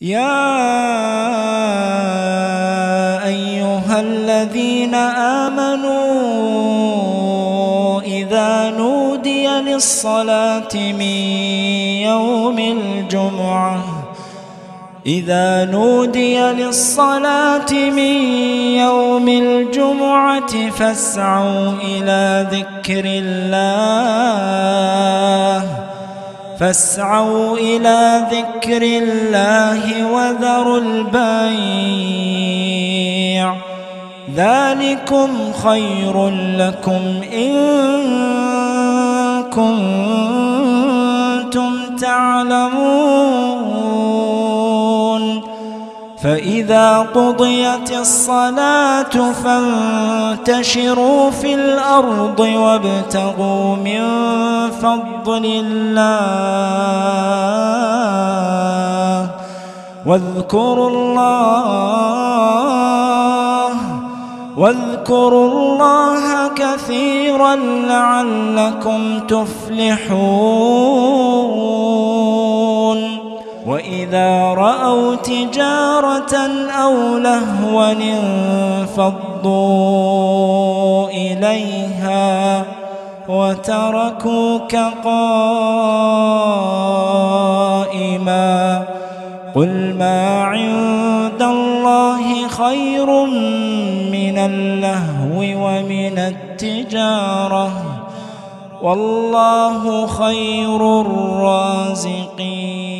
يا أيها الذين آمنوا إذا نودي للصلاة من يوم الجمعة إذا نودي للصلاة من يوم الجمعة فاسعوا إلى ذكر الله. فاسعوا إلى ذكر الله وذروا البيع. ذلكم خير لكم إن كنتم تعلمون. فإذا قضيت الصلاة فانتشروا في الأرض وابتغوا من فضل الله واذكروا الله واذكروا الله كثيرا لعلكم تفلحون رأوا تجارة أو لهوا انفضوا إليها وتركوك قائما قل ما عند الله خير من اللهو ومن التجارة والله خير الرازقين